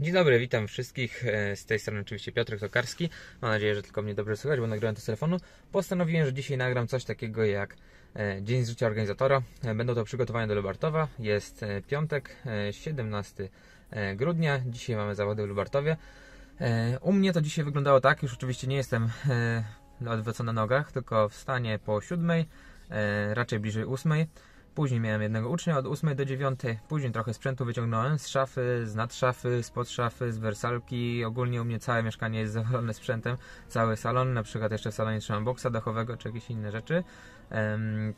Dzień dobry, witam wszystkich. E, Z tej strony oczywiście Piotrek Tokarski. Mam nadzieję, że tylko mnie dobrze słychać, bo nagrałem to z telefonu. Postanowiłem, że dzisiaj nagram coś takiego jak e, Dzień z życia organizatora. E, Będą to przygotowania do Lubartowa. Jest piątek, e, 17 e, grudnia. Dzisiaj mamy zawody w Lubartowie. U mnie to dzisiaj wyglądało tak, już oczywiście nie jestem odwrócony na nogach, tylko w stanie po siódmej, raczej bliżej ósmej. Później miałem jednego ucznia od 8 do 9. Później trochę sprzętu wyciągnąłem z szafy, z nadszafy, spod szafy, z wersalki. Ogólnie u mnie całe mieszkanie jest zawalone sprzętem. Cały salon, na przykład jeszcze w salonie trzymam boksa dachowego czy jakieś inne rzeczy.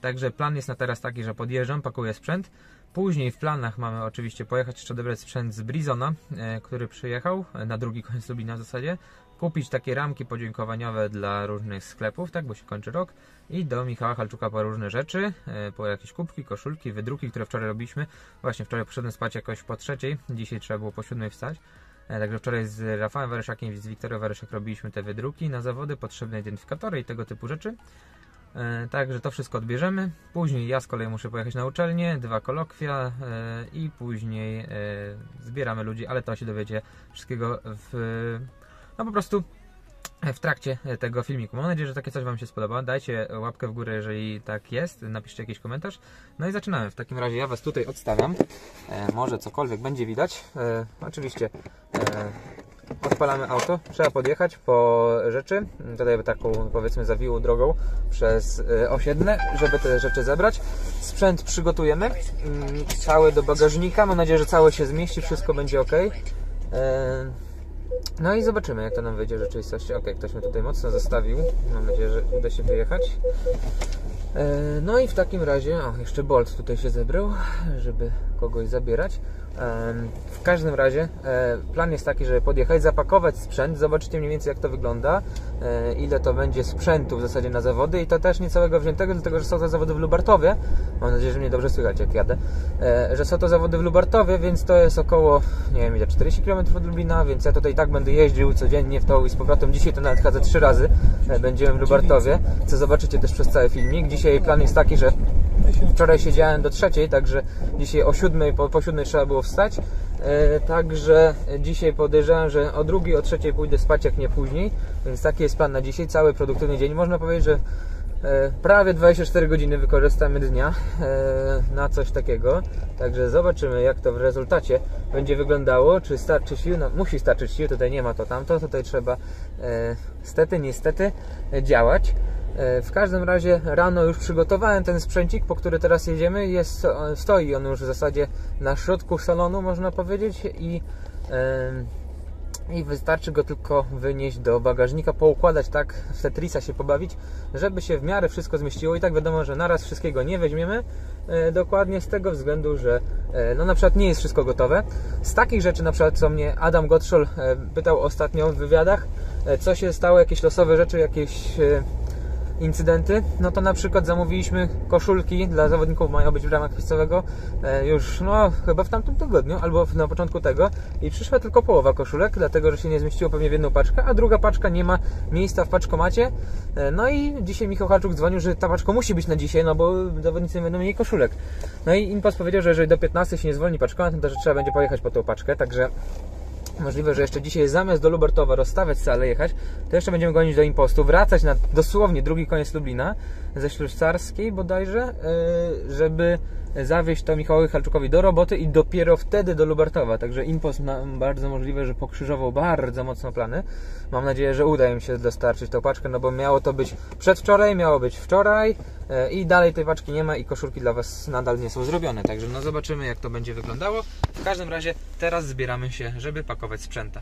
Także plan jest na teraz taki, że podjeżdżam, pakuję sprzęt. Później w planach mamy oczywiście pojechać jeszcze odebrać sprzęt z Brizona, e, który przyjechał e, na drugi koniec Lublina w zasadzie. Kupić takie ramki podziękowaniowe dla różnych sklepów, tak, bo się kończy rok. I do Michała Halczuka po różne rzeczy, e, po jakieś kubki, koszulki, wydruki, które wczoraj robiliśmy. Właśnie wczoraj poszedłem spać jakoś po trzeciej, dzisiaj trzeba było po siódmej wstać. E, Także wczoraj z Rafałem Wareszakiem i z Wiktorią Wareszak robiliśmy te wydruki na zawody, potrzebne identyfikatory i tego typu rzeczy. E, Także to wszystko odbierzemy. Później ja z kolei muszę pojechać na uczelnię, dwa kolokwia i później zbieramy ludzi, ale to się dowiecie wszystkiego w, no po prostu w trakcie tego filmiku. Mam nadzieję, że takie coś Wam się spodoba. Dajcie łapkę w górę, jeżeli tak jest. Napiszcie jakiś komentarz. No i zaczynamy. W takim razie ja Was tutaj odstawiam. E, może cokolwiek będzie widać. E, oczywiście e, odpalamy auto. Trzeba podjechać po rzeczy. Tutaj taką powiedzmy zawiłą drogą przez e, osiedle, żeby te rzeczy zebrać. Sprzęt przygotujemy. Mm, Cały do bagażnika. Mam nadzieję, że całe się zmieści. Wszystko będzie ok. No i zobaczymy, jak to nam wyjdzie w rzeczywistości. Ok, ktoś mnie tutaj mocno zostawił. Mam nadzieję, że uda się wyjechać. E, No i w takim razie, o, jeszcze Bolt tutaj się zebrał, żeby kogoś zabierać. W każdym razie e, plan jest taki, żeby podjechać, zapakować sprzęt, zobaczycie mniej więcej jak to wygląda, e, ile to będzie sprzętu w zasadzie na zawody i to też nie całego wziętego, dlatego że są to zawody w Lubartowie. Mam nadzieję, że mnie dobrze słychać jak jadę. E, Że są to zawody w Lubartowie, więc to jest około, nie wiem ile, 40 km od Lublina, więc ja tutaj tak będę jeździł codziennie w tą i z powrotem. Dzisiaj to nawet chodzę trzy razy, będziemy w Lubartowie, co zobaczycie też przez cały filmik. Dzisiaj plan jest taki, że Wczoraj siedziałem do trzeciej, także dzisiaj o siódmej, po, po siódmej trzeba było wstać. E, także dzisiaj podejrzewam, że o drugiej, o trzeciej pójdę spać, jak nie później. Więc taki jest plan na dzisiaj, cały produktywny dzień. Można powiedzieć, że e, prawie 24 godziny wykorzystamy dnia e, na coś takiego. Także zobaczymy, jak to w rezultacie będzie wyglądało. Czy starczy sił? No, musi starczyć sił, tutaj nie ma to tamto. Tutaj trzeba stety, niestety działać. E, W każdym razie rano już przygotowałem ten sprzęcik, po który teraz jedziemy. Jest, on stoi on już w zasadzie na środku salonu, można powiedzieć, i, i wystarczy go tylko wynieść do bagażnika, poukładać tak, w Tetrisa się pobawić, żeby się w miarę wszystko zmieściło. I tak wiadomo, że naraz wszystkiego nie weźmiemy, e, dokładnie z tego względu, że e, no na przykład nie jest wszystko gotowe. Z takich rzeczy na przykład, co mnie Adam Gottschall e, pytał ostatnio w wywiadach, e, co się stało, jakieś losowe rzeczy, jakieś e, incydenty, no to na przykład zamówiliśmy koszulki dla zawodników, mają być w ramach miejscowego e, już no chyba w tamtym tygodniu, albo na początku tego i przyszła tylko połowa koszulek, dlatego że się nie zmieściło pewnie w jedną paczkę, a druga paczka nie ma miejsca w paczkomacie. E, No i dzisiaj Michał Halczuk dzwonił, że ta paczka musi być na dzisiaj, no bo zawodnicy nie będą mieli koszulek. No i Impost powiedział, że jeżeli do 15 się nie zwolni paczkomat, no to że trzeba będzie pojechać po tą paczkę, także Możliwe, że jeszcze dzisiaj zamiast do Lubartowa rozstawiać salę jechać, to jeszcze będziemy gonić do impostu, wracać na dosłownie drugi koniec Lublina ze Ślusarskiej bodajże, yy, żeby zawieźć to Michałowi Halczukowi do roboty i dopiero wtedy do Lubartowa. Także impost ma, bardzo możliwe, że pokrzyżował bardzo mocno plany. Mam nadzieję, że uda im się dostarczyć tą paczkę, no bo miało to być przedwczoraj, miało być wczoraj yy, i dalej tej paczki nie ma i koszulki dla Was nadal nie są zrobione. Także no zobaczymy jak to będzie wyglądało. W każdym razie teraz zbieramy się, żeby pakować sprzęta.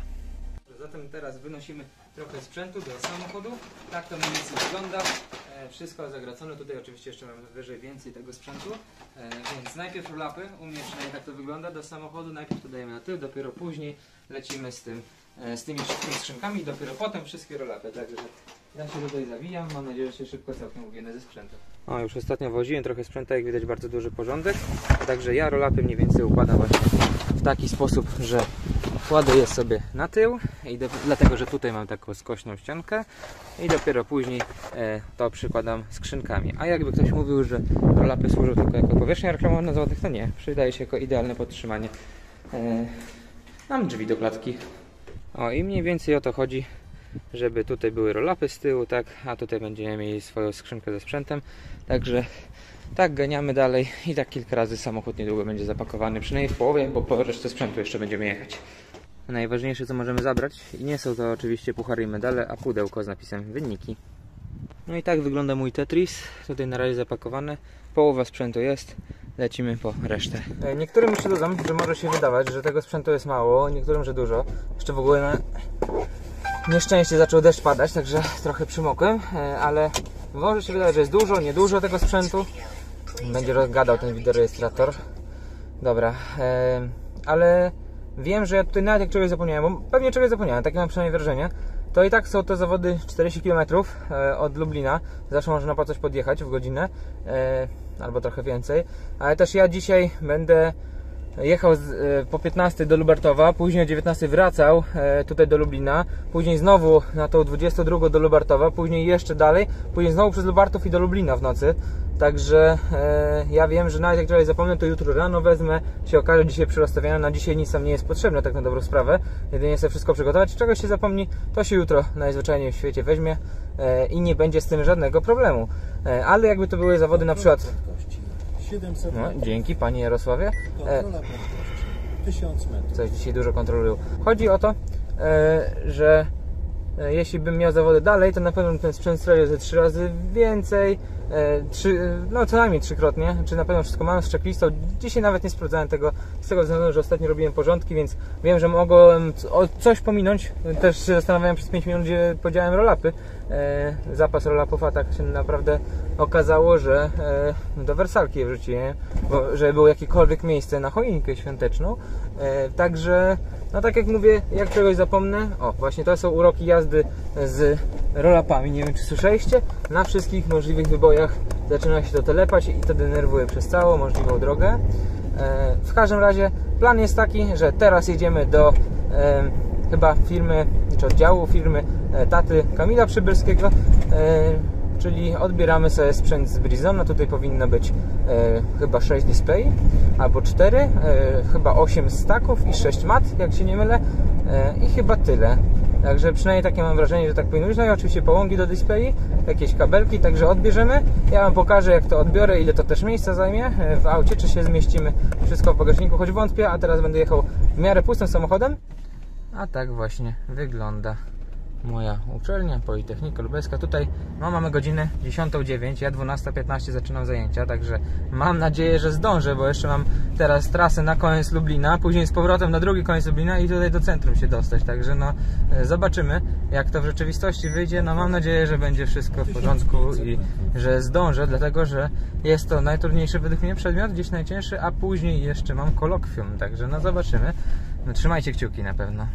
Zatem teraz wynosimy trochę sprzętu do samochodu. Tak to mniej więcej wygląda. E, wszystko zagracone. Tutaj oczywiście jeszcze mamy wyżej więcej tego sprzętu. E, więc najpierw lapy, u mnie tak to wygląda, do samochodu. Najpierw to dajemy na tył, dopiero później lecimy z, tym, e, z tymi wszystkimi skrzynkami, dopiero potem wszystkie rolapy. Także ja się tutaj zawijam. Mam nadzieję, że się szybko całkiem uwienę ze sprzętem. O, już ostatnio woziłem trochę sprzęta, jak widać bardzo duży porządek. Także ja rolapy mniej więcej układam właśnie w taki sposób, że kładę je sobie na tył i do, dlatego, że tutaj mam taką skośną ściankę i dopiero później e, to przykładam skrzynkami. A jakby ktoś mówił, że rolapy służą tylko jako powierzchnia reklamowa na zawodach, to nie. Przydaje się jako idealne podtrzymanie e, mam drzwi do klatki. O i mniej więcej o to chodzi, żeby tutaj były rolapy z tyłu, tak, a tutaj będziemy mieli swoją skrzynkę ze sprzętem. Także tak ganiamy dalej i tak kilka razy samochód niedługo będzie zapakowany, przynajmniej w połowie, bo po resztę sprzętu jeszcze będziemy jechać. Najważniejsze co możemy zabrać i nie są to oczywiście puchary i medale, a pudełko z napisem wyniki. No i tak wygląda mój Tetris, tutaj na razie zapakowany, połowa sprzętu jest, lecimy po resztę. Niektórym jeszcze dodam, że może się wydawać, że tego sprzętu jest mało, niektórym, że dużo. Jeszcze w ogóle na nieszczęście zaczął deszcz padać, także trochę przymokłem, e, ale może się wydawać, że jest dużo, niedużo tego sprzętu. Będzie rozgadał ten wideorejestrator. Dobra, e, ale wiem, że ja tutaj nawet jak czegoś zapomniałem, bo pewnie czegoś zapomniałem, takie mam przynajmniej wrażenie, to i tak są to zawody 40 km e, od Lublina. Zawsze można po coś podjechać w godzinę, e, albo trochę więcej. Ale też ja dzisiaj będę jechał z, e, po 15 do Lubartowa, później o 19 wracał tutaj do Lublina, później znowu na tą 22 do Lubartowa, później jeszcze dalej, później znowu przez Lubartów i do Lublina w nocy. Także e, ja wiem, że nawet jak czegoś zapomnę, to jutro rano wezmę, się okaże dzisiaj przy rozstawianiu, na dzisiaj nic tam nie jest potrzebne, tak na dobrą sprawę. Jedynie sobie wszystko przygotować, czegoś się zapomni, to się jutro najzwyczajniej w świecie weźmie e, i nie będzie z tym żadnego problemu. E, ale jakby to były zawody na przykład... 700 No, metrów. dzięki Panie Jarosławie. E, Kontrola prędkości. 1000 metrów. coś dzisiaj dużo kontrolują. Chodzi o to, e, że e, jeśli bym miał zawody dalej, to na pewno ten sprzęt stroju ze trzy razy więcej, e, trzy, no co najmniej trzykrotnie, czy na pewno wszystko mam z checklistą. Dzisiaj nawet nie sprawdzałem tego, z tego względu, że ostatnio robiłem porządki, więc wiem, że mogłem coś pominąć. Też się zastanawiałem przez 5 minut, gdzie podziałem rolapy. E, zapas rolapów, a tak się naprawdę okazało, że e, do wersalki je wrzuciłem, żeby było jakiekolwiek miejsce na choinkę świąteczną. E, także, no tak jak mówię, jak czegoś zapomnę, o właśnie to są uroki jazdy z rolapami, nie wiem czy słyszeliście, na wszystkich możliwych wybojach zaczyna się to telepać i to denerwuje przez całą możliwą drogę. W każdym razie plan jest taki, że teraz jedziemy do chyba firmy, czy oddziału firmy e, taty Kamila Przybylskiego, e, czyli odbieramy sobie sprzęt z Brizona. Tutaj powinno być e, chyba 6 display albo 4, e, chyba 8 staków i 6 mat, jak się nie mylę, i chyba tyle. Także przynajmniej takie mam wrażenie, że tak powinno być. No i oczywiście połągi do displayi, jakieś kabelki, także odbierzemy. Ja Wam pokażę jak to odbiorę, ile to też miejsca zajmie w aucie, czy się zmieścimy wszystko w bagażniku, choć wątpię, a teraz będę jechał w miarę pustym samochodem. A tak właśnie wygląda moja uczelnia, Politechnika Lubelska. Tutaj no, mamy godzinę 10.09, ja 12.15 zaczynam zajęcia, także mam nadzieję, że zdążę, bo jeszcze mam teraz trasę na koniec Lublina, później z powrotem na drugi koniec Lublina i tutaj do centrum się dostać, także no e, zobaczymy jak to w rzeczywistości wyjdzie. No mam nadzieję, że będzie wszystko w porządku i że zdążę, dlatego że jest to najtrudniejszy według mnie przedmiot, gdzieś najcięższy, a później jeszcze mam kolokwium, także no zobaczymy. No, trzymajcie kciuki na pewno.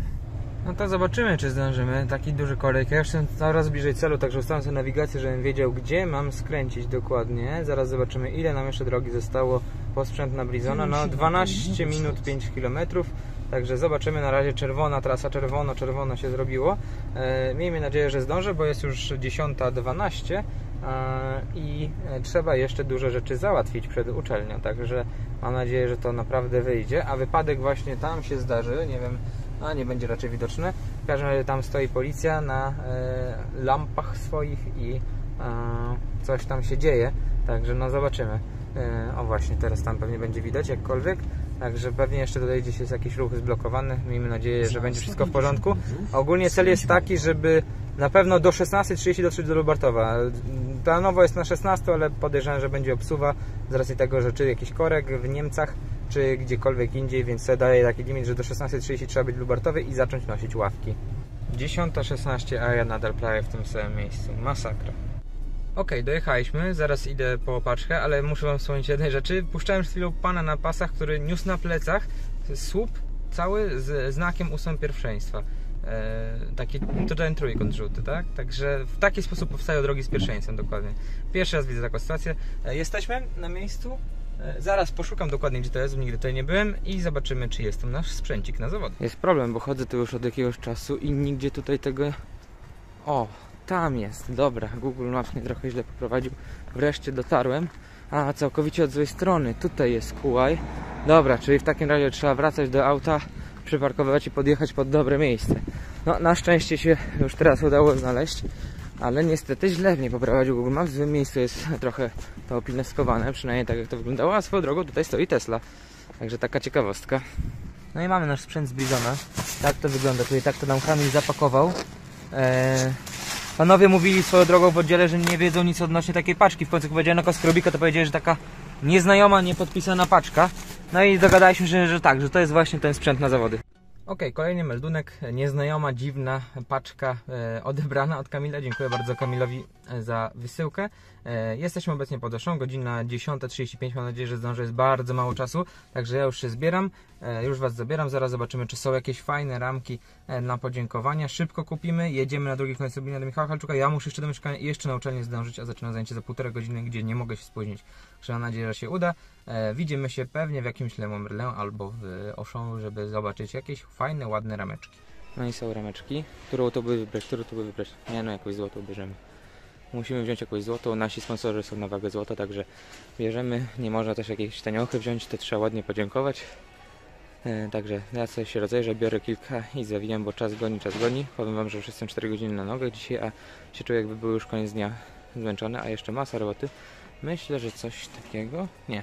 No to zobaczymy, czy zdążymy. Taki duży korek. Ja już jestem coraz bliżej celu, także ustawiam sobie nawigację, żebym wiedział, gdzie mam skręcić dokładnie. Zaraz zobaczymy, ile nam jeszcze drogi zostało po sprzęt na Brizona. No 12 minut 5 km. Także zobaczymy. Na razie czerwona trasa, czerwono, czerwono się zrobiło. E, miejmy nadzieję, że zdążę, bo jest już 10.12 e, i e, trzeba jeszcze dużo rzeczy załatwić przed uczelnią. Także mam nadzieję, że to naprawdę wyjdzie. A wypadek właśnie tam się zdarzy. Nie wiem, a nie będzie raczej widoczny. W każdym razie tam stoi policja na e, lampach swoich i e, coś tam się dzieje. Także no zobaczymy. O właśnie, teraz tam pewnie będzie widać jakkolwiek. Także pewnie jeszcze tutaj gdzieś jest jakiś ruch zblokowany. Miejmy nadzieję, że będzie wszystko w porządku. Ogólnie cel jest taki, żeby na pewno do 16.30 dotrzeć do Lubartowa. Planowo jest na 16, ale podejrzewam, że będzie obsuwa z racji tego, że czy jakiś korek w Niemcach, czy gdziekolwiek indziej, więc daje taki limit, że do 16.30 trzeba być w Lubartowie i zacząć nosić ławki. 10.16, a ja nadal plaję w tym samym miejscu. Masakra. Okej, dojechaliśmy, zaraz idę po opaczkę, ale muszę wam wspomnieć jednej rzeczy. Puszczałem przed chwilą pana na pasach, który niósł na plecach słup cały z znakiem ósmym pierwszeństwa. E, taki ten trójkąt żółty, tak? Także w taki sposób powstają drogi z pierwszeństwem dokładnie. Pierwszy raz widzę taką sytuację. E, jesteśmy na miejscu. E, zaraz poszukam dokładnie gdzie to jest, nigdy tutaj nie byłem i zobaczymy czy jest tam nasz sprzęcik na zawody. Jest problem, bo chodzę tu już od jakiegoś czasu i nigdzie tutaj tego... O, tam jest, dobra, Google Maps mnie trochę źle poprowadził. Wreszcie dotarłem. A, całkowicie od złej strony. Tutaj jest Kułaj. Dobra, czyli w takim razie trzeba wracać do auta przyparkować i podjechać pod dobre miejsce. No, na szczęście się już teraz udało znaleźć, ale niestety źle mnie poprowadził Google Maps. W złym miejscu jest trochę to opineskowane, przynajmniej tak jak to wyglądało, a swoją drogą tutaj stoi Tesla. Także taka ciekawostka. No i mamy nasz sprzęt zbliżony. Tak to wygląda. Tutaj tak to nam Kamil zapakował. Eee, panowie mówili swoją drogą w oddziale, że nie wiedzą nic odnośnie takiej paczki. W końcu powiedziałem na Koskrobika, to powiedzieli, że taka nieznajoma, niepodpisana paczka. No i dogadaliśmy się, że tak, że to jest właśnie ten sprzęt na zawody. Ok, kolejny meldunek. Nieznajoma, dziwna paczka e, odebrana od Kamila. Dziękuję bardzo Kamilowi za wysyłkę. E, jesteśmy obecnie pod Oszą, godzina 10.35. Mam nadzieję, że zdążę. Jest bardzo mało czasu, także ja już się zbieram. E, już Was zabieram. Zaraz zobaczymy, czy są jakieś fajne ramki e, na podziękowania. Szybko kupimy. Jedziemy na drugi koniec Lublina do Michała Halczuka. Ja muszę jeszcze do mieszkania i jeszcze na uczelnię zdążyć, a zaczynam zajęcie za półtorej godziny, gdzie nie mogę się spóźnić. Także mam nadzieję, że się uda. Widzimy się pewnie w jakimś Le albo w Auchan, żeby zobaczyć jakieś fajne, ładne rameczki. No i są rameczki. Którą to by wybrać? Którą to by wybrać? Nie no, jakąś złotą bierzemy. Musimy wziąć jakąś złotą. Nasi sponsorzy są na wagę złota, także bierzemy. Nie można też jakiejś taniochy wziąć, to trzeba ładnie podziękować. E, Także ja sobie się rozejrzę, biorę kilka i zawijam, bo czas goni, czas goni. Powiem Wam, że już jestem 4 godziny na nogach dzisiaj, a się czuję jakby był już koniec dnia zmęczony, a jeszcze masa roboty. Myślę, że coś takiego, nie,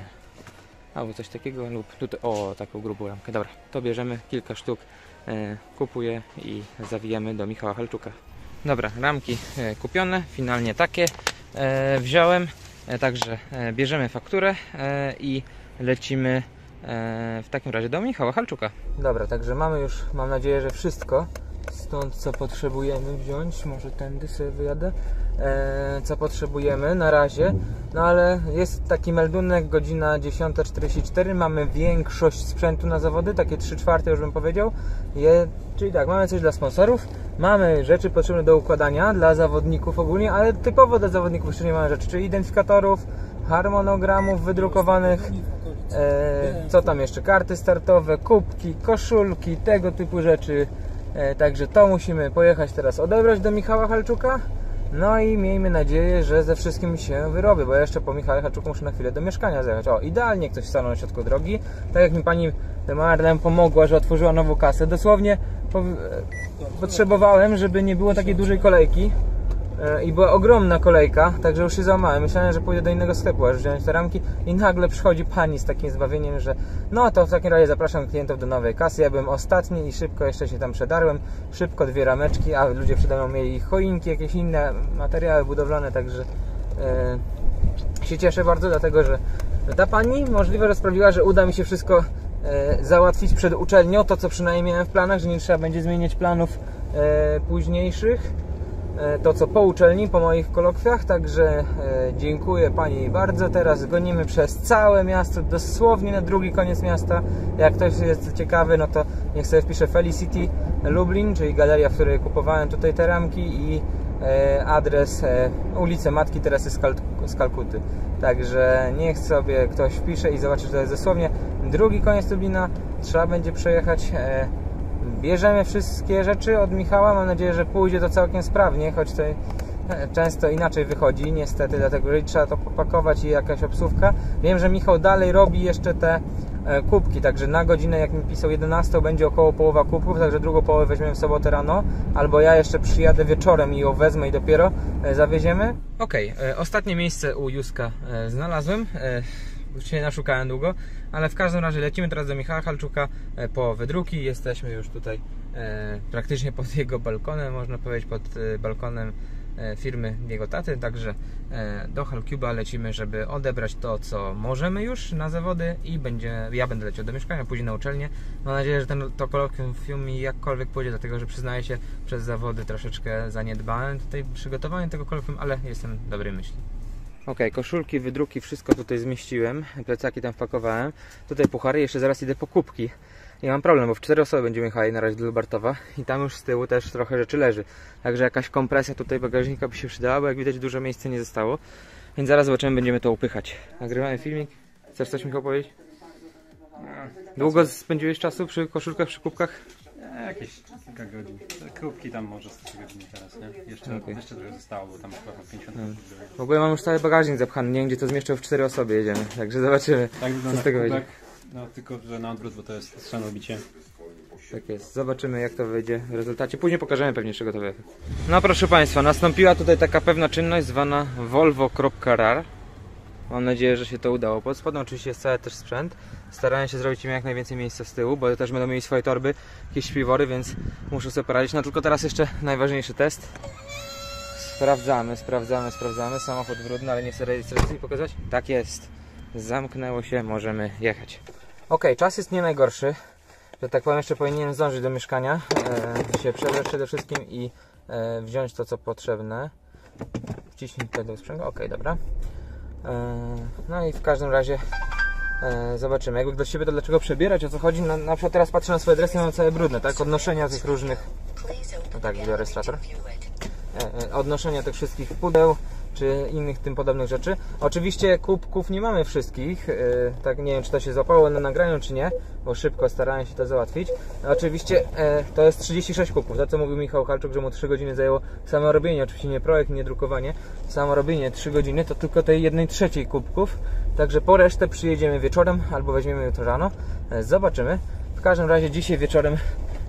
albo coś takiego lub tutaj, o taką grubą ramkę. Dobra, to bierzemy kilka sztuk, e, kupuję i zawijamy do Michała Halczuka. Dobra, ramki e, kupione, finalnie takie e, wziąłem, e, także bierzemy fakturę i lecimy w takim razie do Michała Halczuka. Dobra, także mamy już, mam nadzieję, że wszystko stąd co potrzebujemy wziąć, może tędy sobie wyjadę, e, co potrzebujemy? Na razie, no ale jest taki meldunek, godzina 10.44, mamy większość sprzętu na zawody, takie 3 czwarte już bym powiedział, Je, czyli tak, mamy coś dla sponsorów, mamy rzeczy potrzebne do układania dla zawodników ogólnie, ale typowo dla zawodników jeszcze nie mamy rzeczy, czyli identyfikatorów, harmonogramów wydrukowanych, E, co tam jeszcze? Karty startowe, kubki, koszulki, tego typu rzeczy. E, także to musimy pojechać teraz odebrać do Michała Halczuka. No i miejmy nadzieję, że ze wszystkim się wyrobię, bo ja jeszcze po Michale Halczuku muszę na chwilę do mieszkania zjechać. O, idealnie ktoś stanął na środku drogi. Tak jak mi pani Marlem pomogła, że otworzyła nową kasę. Dosłownie po, e, potrzebowałem, żeby nie było takiej dużej kolejki. E, i była ogromna kolejka, także już się załamałem. Myślałem, że pójdę do innego sklepu, aż wziąć te ramki i nagle przychodzi pani z takim zbawieniem, że no to w takim razie zapraszam klientów do nowej kasy. Ja byłem ostatni i szybko jeszcze się tam przedarłem. Szybko dwie rameczki, a ludzie przede mną mieli choinki, jakieś inne materiały budowlane, także e, się cieszę bardzo, dlatego że ta pani możliwe, że sprawiła, że uda mi się wszystko e, załatwić przed uczelnią, to co przynajmniej miałem w planach, że nie trzeba będzie zmieniać planów późniejszych to co po uczelni, po moich kolokwiach, także e, dziękuję Pani bardzo. Teraz gonimy przez całe miasto, dosłownie na drugi koniec miasta. Jak ktoś jest ciekawy, no to niech sobie wpisze Felicity Lublin, czyli galeria, w której kupowałem tutaj te ramki i e, adres e, ulicy Matki Teresy z, z Kalkuty. Także niech sobie ktoś wpisze i zobaczy, że to jest dosłownie drugi koniec Lublina. Trzeba będzie przejechać e, Bierzemy wszystkie rzeczy od Michała. Mam nadzieję, że pójdzie to całkiem sprawnie, choć to często inaczej wychodzi, niestety, dlatego że trzeba to popakować i jakaś obsówka. Wiem, że Michał dalej robi jeszcze te e, kubki, także na godzinę, jak mi pisał 11, będzie około połowa kubków, także drugą połowę weźmiemy w sobotę rano, albo ja jeszcze przyjadę wieczorem i ją wezmę i dopiero e, zawieziemy. Okej, okay, ostatnie miejsce u Juska e, znalazłem. Już się naszukałem długo, ale w każdym razie lecimy teraz do Michała Halczuka e, po wydruki. Jesteśmy już tutaj e, praktycznie pod jego balkonem, można powiedzieć pod e, balkonem firmy jego taty, także do Halcuba lecimy, żeby odebrać to, co możemy już na zawody i będzie, ja będę leciał do mieszkania, później na uczelnię. Mam nadzieję, że ten, to kolokwium mi jakkolwiek pójdzie, dlatego że przyznaję się, przez zawody troszeczkę zaniedbałem tutaj przygotowanie tego kolokwium, ale jestem dobrej myśli. Ok, koszulki, wydruki, wszystko tutaj zmieściłem. Plecaki tam wpakowałem. Tutaj puchary, jeszcze zaraz idę po kubki. I mam problem, bo w cztery osoby będziemy jechali na razie do Lubartowa i tam już z tyłu też trochę rzeczy leży. Także jakaś kompresja tutaj bagażnika by się przydała, bo jak widać dużo miejsca nie zostało. Więc zaraz zobaczymy, będziemy to upychać. Nagrywamy filmik. Chcesz coś mi opowiedzieć? Długo spędziłeś czasu przy koszulkach, przy kubkach? Jakieś kilka godzin. Kubki tam może z 3 godziny teraz, nie? Jeszcze, Okej. jeszcze trochę zostało, bo tam chyba 50 Hmm. kubków było. W ogóle mam już cały bagażnik zapchany, nie wiem gdzie to zmieszczę, w cztery osoby jedziemy. Także zobaczymy. Tak Co z tego kubek, będzie? no tylko, że na odwrót, bo to jest strzanobicie. Tak jest. Zobaczymy jak to wyjdzie w rezultacie. Później pokażemy pewnie czego to wyjdzie. No proszę Państwa, nastąpiła tutaj taka pewna czynność zwana volvo.rar. Mam nadzieję, że się to udało. Pod spodem oczywiście jest cały też sprzęt. Starałem się zrobić im jak najwięcej miejsca z tyłu, bo też będą mieli swoje torby, jakieś śpiwory, więc muszę sobie poradzić. No tylko teraz jeszcze najważniejszy test. Sprawdzamy, sprawdzamy, sprawdzamy. Samochód brudny, ale nie chcę rejestracji pokazać. Tak jest. Zamknęło się, możemy jechać. Ok, czas jest nie najgorszy. Że tak powiem, jeszcze powinienem zdążyć do mieszkania. E, się przebrać przede wszystkim i e, wziąć to, co potrzebne. Wciśnij do sprzęgła. Ok, dobra. E, no i w każdym razie e, zobaczymy. Jakby do siebie to dlaczego przebierać, o co chodzi? Na, na przykład teraz patrzę na swoje dresy, mam całe brudne, tak? Odnoszenia tych różnych... No tak, wideorejestrator. E, e, odnoszenia tych wszystkich pudeł czy innych tym podobnych rzeczy. Oczywiście kubków nie mamy wszystkich, e, tak nie wiem czy to się złapało na nagraniu czy nie, bo szybko starałem się to załatwić. Oczywiście e, to jest 36 kubków, za co mówił Michał Halczuk, że mu 3 godziny zajęło samo robienie, oczywiście nie projekt, nie drukowanie, samo robienie 3 godziny to tylko tej 1 trzeciej kubków, także po resztę przyjedziemy wieczorem albo weźmiemy jutro rano, E, zobaczymy. W każdym razie dzisiaj wieczorem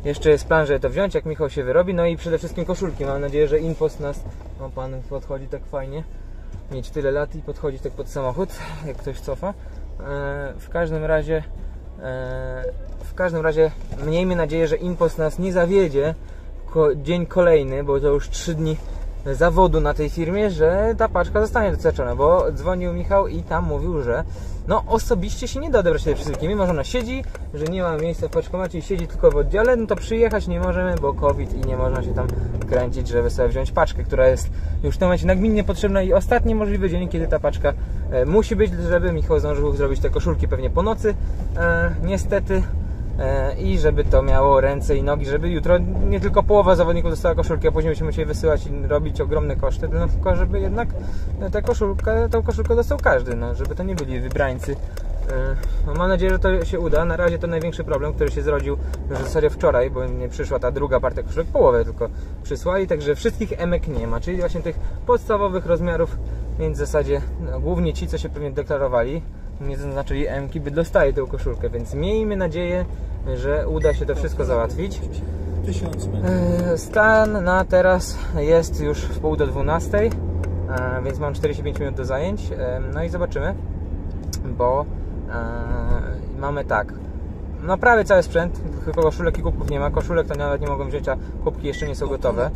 jeszcze jest plan, żeby to wziąć, jak Michał się wyrobi. No i przede wszystkim koszulki. Mam nadzieję, że Impost nas, o pan podchodzi tak fajnie, mieć tyle lat i podchodzi tak pod samochód, jak ktoś cofa. E, w każdym razie, e, w każdym razie miejmy nadzieję, że Impost nas nie zawiedzie ko dzień kolejny, bo to już 3 dni zawodu na tej firmie, że ta paczka zostanie dostarczona, bo dzwonił Michał i tam mówił, że no osobiście się nie da odebrać tej przesyłki, mimo że ona siedzi, że nie ma miejsca w paczkomacie i siedzi tylko w oddziale, no to przyjechać nie możemy, bo COVID i nie można się tam kręcić, żeby sobie wziąć paczkę, która jest już w tym momencie nagminnie potrzebna i ostatni możliwy dzień, kiedy ta paczka e, musi być, żeby Michał zdążył zrobić te koszulki pewnie po nocy, e, niestety, i żeby to miało ręce i nogi, żeby jutro nie tylko połowa zawodników dostała koszulkę, a później będziemy musieli wysyłać i robić ogromne koszty, no tylko żeby jednak tę koszulkę, tą koszulkę dostał każdy, no, żeby to nie byli wybrańcy. E, No, mam nadzieję, że to się uda. Na razie to największy problem, który się zrodził już w zasadzie wczoraj, bo nie przyszła ta druga partia koszulek, połowę tylko przysłali, także wszystkich emek nie ma, czyli właśnie tych podstawowych rozmiarów, więc w zasadzie no, głównie ci, co się pewnie deklarowali, nie zaznaczyli emki, by dostali tę koszulkę, więc miejmy nadzieję, że uda się to wszystko załatwić. E, Stan na teraz jest już w pół do 12, e, więc mam 45 minut do zajęć. E, No i zobaczymy, bo mamy tak. No prawie cały sprzęt, tylko koszulek i kubków nie ma. Koszulek to nawet nie mogą wziąć, a kubki jeszcze nie są gotowe.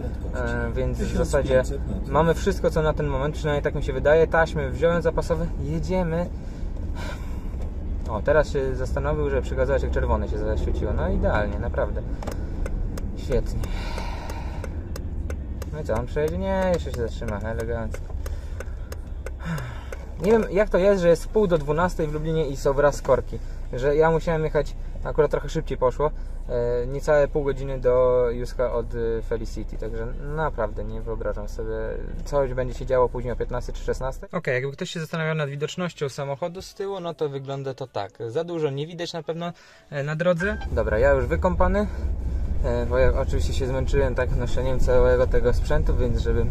Więc w zasadzie mamy wszystko co na ten moment, przynajmniej tak mi się wydaje. Taśmy wziąłem zapasowe, jedziemy. O, teraz się zastanowił, że przygazałek czerwony się zaświeciło. No idealnie, naprawdę. Świetnie. No i co, on przejedzie? Nie, jeszcze się zatrzyma, elegancko. Nie wiem jak to jest, że jest pół do 12 w Lublinie i są wraz korki. Że ja musiałem jechać, akurat trochę szybciej poszło, niecałe pół godziny do Juska od e, Felicity, także naprawdę nie wyobrażam sobie, coś będzie się działo później o 15 czy 16. Ok, jakby ktoś się zastanawiał nad widocznością samochodu z tyłu, no to wygląda to tak. Za dużo nie widać na pewno e, na drodze. Dobra, ja już wykąpany, e, bo ja oczywiście się zmęczyłem tak noszeniem całego tego sprzętu, więc żebym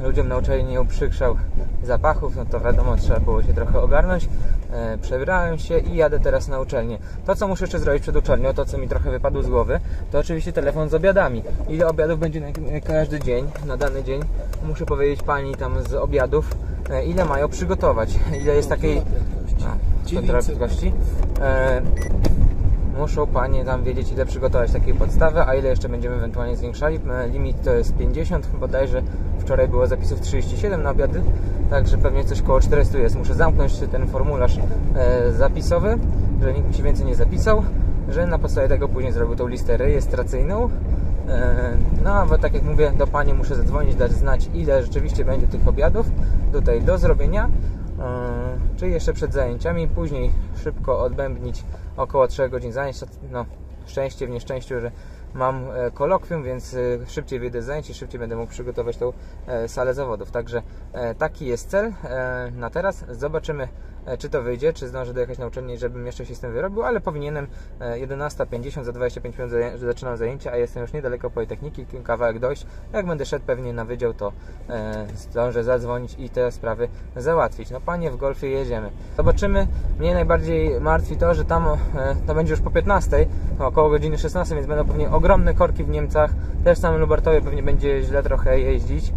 ludziom na uczelni nie uprzykrzał zapachów, no to wiadomo, trzeba było się trochę ogarnąć. E, przebrałem się i jadę teraz na uczelnię. To, co muszę jeszcze zrobić przed uczelnią, to, co mi trochę wypadło z głowy, to oczywiście telefon z obiadami. Ile obiadów będzie na każdy dzień, na dany dzień? Muszę powiedzieć pani tam z obiadów, e, ile mają przygotować. Ile jest takiej... A, kontrola prędkości. E, muszą panie tam wiedzieć ile przygotować takiej podstawy, a ile jeszcze będziemy ewentualnie zwiększali. E, Limit to jest 50, bodajże wczoraj było zapisów 37 na obiady, także pewnie coś koło 400 jest. Muszę zamknąć ten formularz e, zapisowy, żeby nikt mi się więcej nie zapisał, że na podstawie tego później zrobił tą listę rejestracyjną. E, No, bo tak jak mówię, do pani muszę zadzwonić, dać znać ile rzeczywiście będzie tych obiadów tutaj do zrobienia. Czyli jeszcze przed zajęciami, później szybko odbębnić około 3 godzin zajęć. No, szczęście w nieszczęściu, że mam e, kolokwium, więc e, szybciej wyjdę z zajęć i szybciej będę mógł przygotować tą e, salę zawodów. Także taki jest cel na teraz. Zobaczymy czy to wyjdzie, czy zdążę dojechać na uczelnię, i żebym jeszcze się z tym wyrobił, ale powinienem e, 11.50 za 25 minut zaczynam zajęcia, a jestem już niedaleko Politechniki, kawałek dojść. Jak będę szedł pewnie na wydział, to e, zdążę zadzwonić i te sprawy załatwić. No panie, w golfie jedziemy. Zobaczymy. Mnie najbardziej martwi to, że tam e, to będzie już po 15, około godziny 16, więc będą pewnie ogromne korki w Niemcach. Też w samym Lubartowie pewnie będzie źle trochę jeździć, e,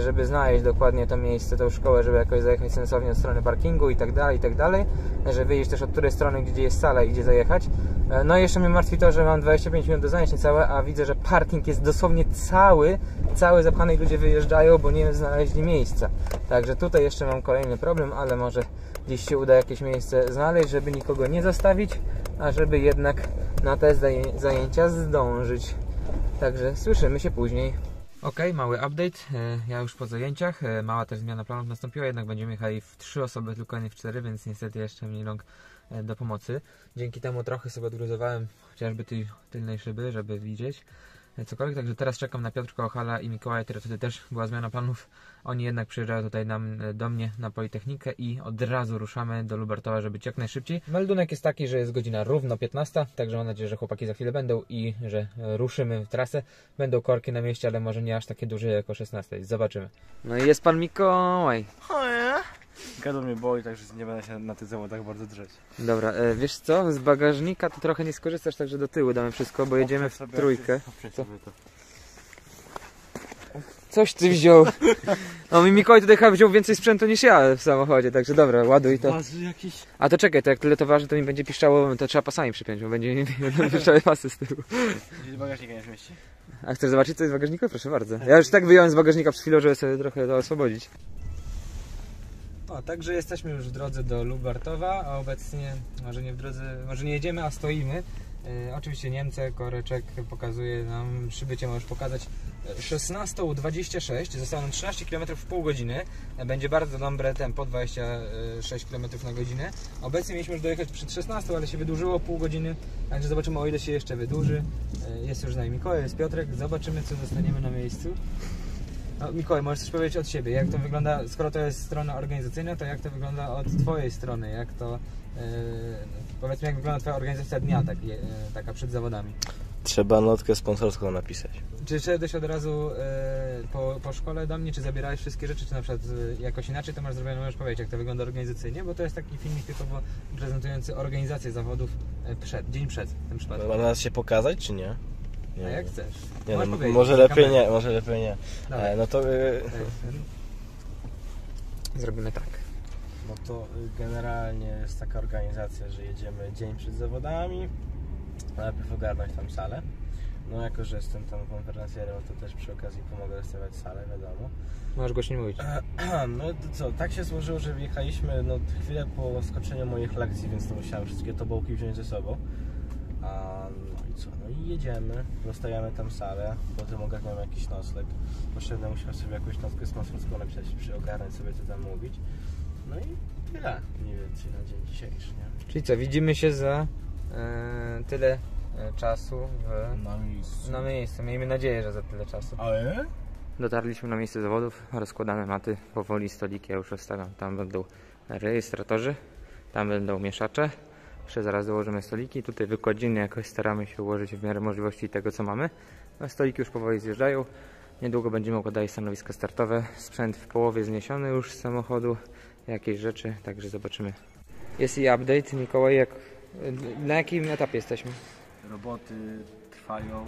żeby znaleźć dokładnie to miejsce, tą szkołę, żeby jakoś zajechać sensownie od strony parkingu i tak dalej, i tak dalej. E, Żeby wiedzieć też od której strony, gdzie jest sala i gdzie zajechać. E, No i jeszcze mnie martwi to, że mam 25 minut do zajęć niecałe, a widzę, że parking jest dosłownie cały, cały zapchany i ludzie wyjeżdżają, bo nie znaleźli miejsca. Także tutaj jeszcze mam kolejny problem, ale może gdzieś się uda jakieś miejsce znaleźć, żeby nikogo nie zostawić, a żeby jednak na te zaję- zajęcia zdążyć. Także słyszymy się później. Ok, mały update. E, Ja już po zajęciach. E, Mała też zmiana planów nastąpiła, jednak będziemy jechali w trzy osoby, tylko nie w cztery, więc niestety jeszcze mniej rąk e, do pomocy. Dzięki temu trochę sobie odgruzowałem chociażby tej tylnej szyby, żeby widzieć cokolwiek. Także teraz czekam na Piotrka Ochala i Mikołaja, która wtedy też była zmiana planów. Oni jednak przyjeżdżają tutaj nam, e, do mnie na Politechnikę i od razu ruszamy do Lubartowa, żeby być jak najszybciej. Meldunek jest taki, że jest godzina równo 15, także mam nadzieję, że chłopaki za chwilę będą i że e, ruszymy w trasę. Będą korki na mieście, ale może nie aż takie duże jak o 16. Zobaczymy. No i jest pan Mikołaj. Gardło mnie boli, także nie będę się na tych zawodach bardzo drzeć. Dobra, e, wiesz co? Z bagażnika to trochę nie skorzystasz, także do tyłu damy wszystko, bo jedziemy w trójkę. Co? Coś ty wziął. No mi Mikołaj tutaj chyba wziął więcej sprzętu niż ja w samochodzie, także dobra, ładuj to. A to czekaj, to jak tyle to waży, to mi będzie piszczało, to trzeba pasami przypiąć, bo będzie piszczały pasy z tyłu. Gdzieś bagażnika nie zmieści. A chcesz zobaczyć co jest w bagażniku? Proszę bardzo. Ja już tak wyjąłem z bagażnika przed chwilą, żeby sobie trochę to oswobodzić. O, także jesteśmy już w drodze do Lubartowa, a obecnie może nie w drodze, może nie jedziemy, a stoimy. E, oczywiście Niemce, koreczek pokazuje nam, przybycie możesz pokazać e, 16.26, zostało nam 13 km w pół godziny, E, będzie bardzo dobre tempo, 26 km na godzinę. Obecnie mieliśmy już dojechać przed 16, ale się wydłużyło pół godziny, także zobaczymy o ile się jeszcze wydłuży. E, Jest już z nami Mikołaj, jest Piotrek, zobaczymy co dostaniemy na miejscu. No, Mikołaj, możesz coś powiedzieć od siebie, jak to wygląda, skoro to jest strona organizacyjna, to jak to wygląda od Twojej strony, jak to, e, powiedzmy jak wygląda Twoja organizacja dnia tak, e, taka przed zawodami. Trzeba notkę sponsorską napisać. Czy szedłeś od razu e, po, po szkole do mnie, czy zabierałeś wszystkie rzeczy, czy na przykład jakoś inaczej to masz zrobione, możesz powiedzieć jak to wygląda organizacyjnie, bo to jest taki filmik typowo prezentujący organizację zawodów przed, dzień przed w tym przypadku. Ma nas się pokazać, czy nie? A jak chcesz. Nie, no, może lepiej kamerę. nie, może lepiej nie. E, no to... Y, Zrobimy tak. no to y, generalnie jest taka organizacja, że jedziemy dzień przed zawodami. Najpierw ogarnąć tam salę. No jako, że jestem tam konferencjerem, to też przy okazji pomogę rozstawiać salę, wiadomo. Możesz głośniej mówić. No to co, tak się złożyło, że wjechaliśmy no, chwilę po skończeniu moich lekcji, więc to musiałem wszystkie tobołki wziąć ze sobą. A, no i co, no i jedziemy, rozstawiamy tam salę, potem ogarniamy jakiś nocleg. Potrzebne musiałem sobie jakąś notkę sponsorską napisać, przy ogarnąć sobie co tam mówić. No i tyle mniej więcej na dzień dzisiejszy, nie? Czyli co, widzimy się za e, tyle e, czasu w, Na miejscu. na miejscu. Miejmy nadzieję, że za tyle czasu. Ale? Dotarliśmy na miejsce zawodów, rozkładamy maty, powoli stoliki ja już rozstawiam. Tam będą rejestratorzy, tam będą mieszacze. Jeszcze zaraz dołożymy stoliki. Tutaj wykładziny jakoś staramy się ułożyć w miarę możliwości tego, co mamy. No, stoliki już powoli zjeżdżają. Niedługo będziemy układali stanowiska startowe. Sprzęt w połowie zniesiony już z samochodu. Jakieś rzeczy, także zobaczymy. Jest i update. Mikołaj, jak, na jakim etapie jesteśmy? Roboty trwają.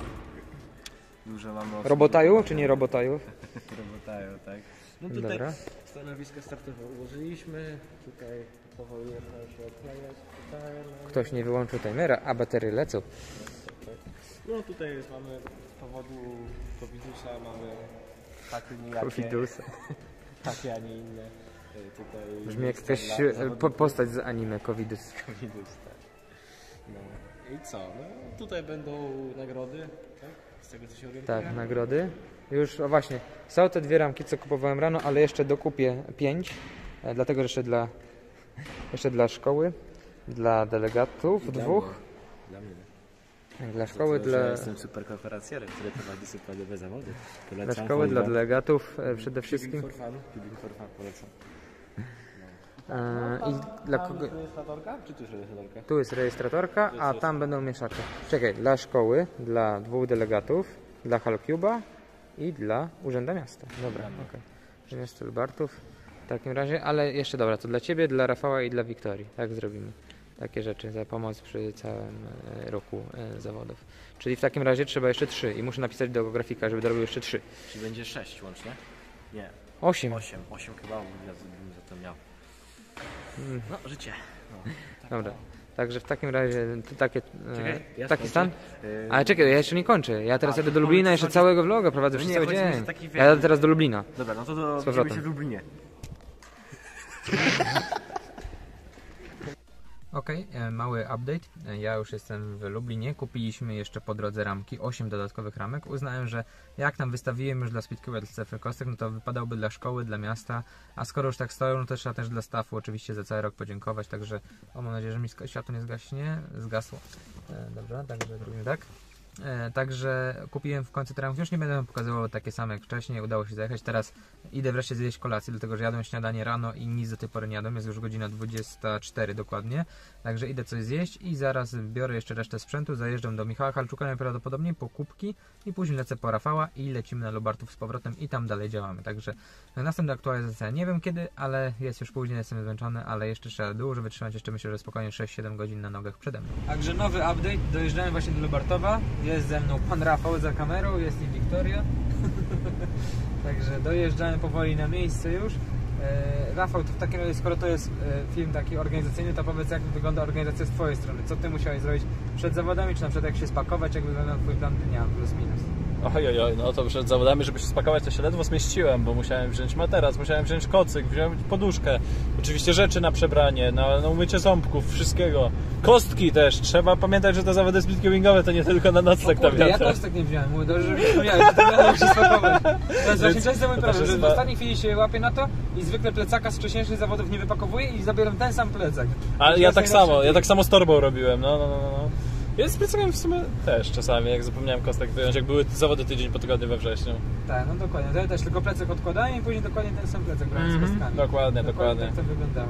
Duże mamy osób- Robotaju czy nie robotaju? Robotaju, tak. No tutaj Dobra. stanowisko startowe ułożyliśmy. Tutaj powoli zaczyna się odklejać. Tutaj, Ktoś nie wyłączył timera, a baterie lecą. no tutaj jest, mamy z powodu covidusa mamy takie nijakie, Covidusa. takie, a nie inne. Y, Tutaj Brzmi jak jest jakaś dla e, po, zawodników. postać z anime Covidus. Covidus, tak. No. I co? No, tutaj będą nagrody, tak? Z tego co się orientuję. Tak, nagrody. Już, o właśnie, są te dwie ramki, co kupowałem rano, ale jeszcze dokupię pięć, e, dlatego że jeszcze dla, jeszcze dla szkoły, dla delegatów Dla dwóch, mnie. Dla mnie. dla szkoły, To, dla, Jestem super konferencjerem, który prowadzi superowe zawody. dla Polecam szkoły, dla delegatów e, przede wszystkim. for fun. For fun, polecam. No. I E, I dla kogo... Tu jest latorka? Czy tu jest latorka? Tu jest rejestratorka, a tam będą mieszacze. Czekaj, dla szkoły, dla dwóch delegatów, dla Halcuba i dla Urzędu Miasta. Dobra, okej. Okay. Miasto Lubartów. W takim razie, ale jeszcze dobra, to dla Ciebie, dla Rafała i dla Wiktorii. Tak zrobimy. Takie rzeczy za pomoc przy całym e, roku e, zawodów. Czyli w takim razie trzeba jeszcze trzy i muszę napisać do grafika, żeby dorobił jeszcze trzy. Czyli będzie 6 łącznie? Nie, Osiem. 8. 8 chyba bym ja bym za to miał. Mm. No, życie. No, tak Dobra. Także w takim razie to takie, e, Czekaj, ja taki skończę. stan. Yy, Ale czekaj, ja jeszcze nie kończę. Ja teraz A, jadę do Lublina, jeszcze chodzi- całego vloga prowadzę No przez nie, cały dzień. taki Ja jadę teraz do Lublina. Dobra, no to do, się w Lublinie. Okej, e, mały update. E, Ja już jestem w Lublinie. Kupiliśmy jeszcze po drodze ramki, 8 dodatkowych ramek. Uznałem, że jak tam wystawiłem już dla Speedcuba dla CFR Kostek, no to wypadałoby dla szkoły, dla miasta. A skoro już tak stoją, no to trzeba też dla staffu oczywiście za cały rok podziękować. Także o, mam nadzieję, że mi światło nie zgaśnie. Zgasło. E, Dobra, także zrobimy tak. E, Także kupiłem w końcu te ramki. Już nie będę pokazywał takie same jak wcześniej. Udało się zajechać. Teraz idę wreszcie zjeść kolację, dlatego że jadłem śniadanie rano i nic do tej pory nie jadłem. Jest już godzina 24 dokładnie. Także idę coś zjeść i zaraz biorę jeszcze resztę sprzętu, zajeżdżam do Michała Halczuka najprawdopodobniej po kubki i później lecę po Rafała i lecimy na Lubartów z powrotem i tam dalej działamy. Także następna aktualizacja nie wiem kiedy, ale jest już później, jestem zmęczony, ale jeszcze trzeba dużo wytrzymać, jeszcze myślę, że spokojnie 6-7 godzin na nogach przede mną. Także nowy update, dojeżdżałem właśnie do Lubartowa, jest ze mną pan Rafał za kamerą, jest i Wiktoria. Także dojeżdżałem powoli na miejsce już. E, Rafał, to w takim razie, skoro to jest e, film taki organizacyjny, to powiedz jak wygląda organizacja z Twojej strony. Co Ty musiałeś zrobić przed zawodami, czy na przykład jak się spakować, jak wygląda Twój plan dnia plus minus? Oj, oj, no to przed zawodami, żeby się spakować, to się ledwo zmieściłem, bo musiałem wziąć materac, musiałem wziąć kocyk, wziąć poduszkę, oczywiście rzeczy na przebranie, na, na umycie ząbków, wszystkiego. Kostki też, trzeba pamiętać, że te zawody speedcubingowe to nie tylko na nocleg tam ja kostek nie wziąłem, mówię, dobrze, że to miałem się spakować. To jest właśnie często mój problem, że w ostatniej chwili się łapię na to i zwykle plecaka z wcześniejszych zawodów nie wypakowuję i zabieram ten sam plecak. A To ja tak samo, ja tak samo z torbą robiłem, no, no, no, no. Jest z plecakiem w sumie też czasami, jak zapomniałem kostek wyjąć, jak były zawody tydzień po tygodniu we wrześniu. Tak, no dokładnie. To ja też tylko plecak odkładałem i później dokładnie ten sam plecak brałem z Mhm, kostkami. dokładnie, dokładnie. tak to wyglądało.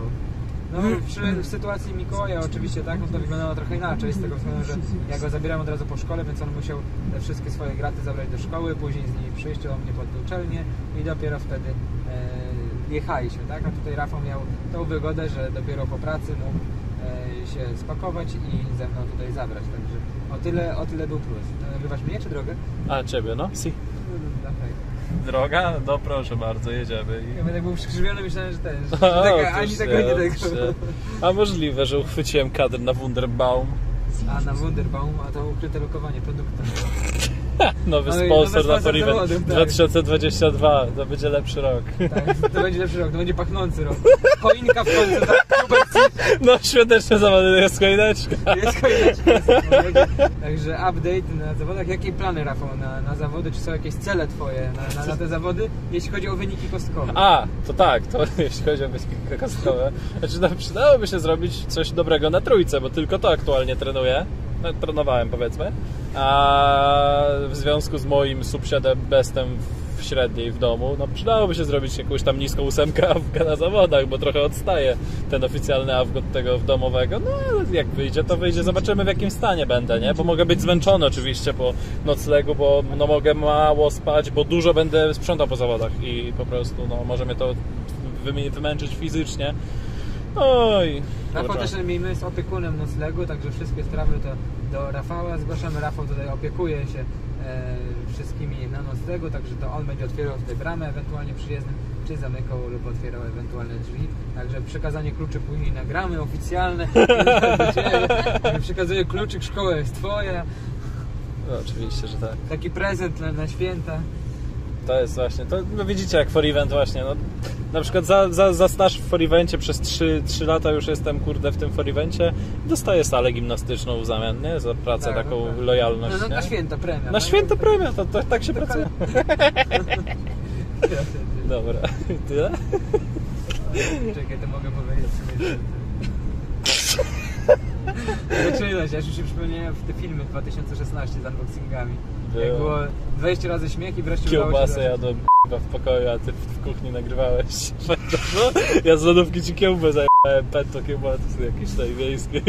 No przy, w sytuacji Mikołaja oczywiście tak, no to wyglądało trochę inaczej, z tego względu, że ja go zabieram od razu po szkole, więc on musiał te wszystkie swoje graty zabrać do szkoły, później z nimi przyjść do mnie pod uczelnię i dopiero wtedy e, jechaliśmy, tak? A tutaj Rafał miał tą wygodę, że dopiero po pracy mógł się spakować i ze mną tutaj zabrać, także o tyle, o tyle był plus. Nagrywasz mnie czy drogę? A ciebie, no? Si. Tak. Droga? No proszę bardzo, jedziemy. I... Ja będę był przykrzywiony, myślałem, że ten, że O, taka, ani się, tego, ani tego. A możliwe, że uchwyciłem kadr na Wunderbaum. A na Wunderbaum, a to ukryte lokowanie produktu. Nowy No sponsor nowy na Toriven zawodów, tak. 2022. To będzie lepszy rok. Tak, to będzie lepszy rok, to będzie pachnący rok. Choinka w końcu, tak? No świąteczne zawody, jest choineczka. jest choineczka. Także update na zawodach. Jakie plany, Rafał, na, na zawody? Czy są jakieś cele Twoje na, na, na te zawody, jeśli chodzi o wyniki kostkowe? A, to tak, to jeśli chodzi o wyścigi kostkowe. Znaczy, no, przydałoby się zrobić coś dobrego na trójce, bo tylko to aktualnie trenuję. No, trenowałem powiedzmy. A w związku z moim sub 7 bestem w średniej w domu, no przydałoby się zrobić jakąś tam niską ósemkę awka na zawodach, bo trochę odstaje ten oficjalny awk od tego domowego. No ale jak wyjdzie, to wyjdzie. Zobaczymy w jakim stanie będę, nie? Bo mogę być zmęczony oczywiście po noclegu, bo no, mogę mało spać, bo dużo będę sprzątał po zawodach i po prostu no, może mnie to wymęczyć fizycznie. Oj. Rafał też miejmy jest opiekunem noclegu, także wszystkie sprawy to do Rafała zgłaszamy. Rafał tutaj opiekuje się e, wszystkimi na noclegu, także to on będzie otwierał tutaj bramę ewentualnie przyjezdnym, czy zamykał lub otwierał ewentualne drzwi. Także przekazanie kluczy później nagramy oficjalne. Przekazuję kluczyk, szkoła jest twoja. No, oczywiście, że tak. Taki prezent na, na święta. To jest właśnie, to no widzicie jak for event właśnie, no, na przykład za, za, za staż w for evencie przez 3, 3 lata już jestem kurde w tym for evencie dostaję salę gimnastyczną w zamian, nie? Za pracę Tak, taką tak. lojalność, No, no, na święta premia. Na tak? święto premia, to, to tak się pracuje. Dobra, tyle? Czekaj, to mogę powiedzieć sobie. Zaczyna się, aż już się przypomniałem w te filmy 2016 z unboxingami. Jak Było. było 20 razy śmiech i wreszcie udało się Kiełbasę jadłem. w pokoju, a ty w kuchni nagrywałeś. No? Ja z lodówki ci kiełbę zajebałem, pęto kiełba, to jest jakieś tutaj miejskie.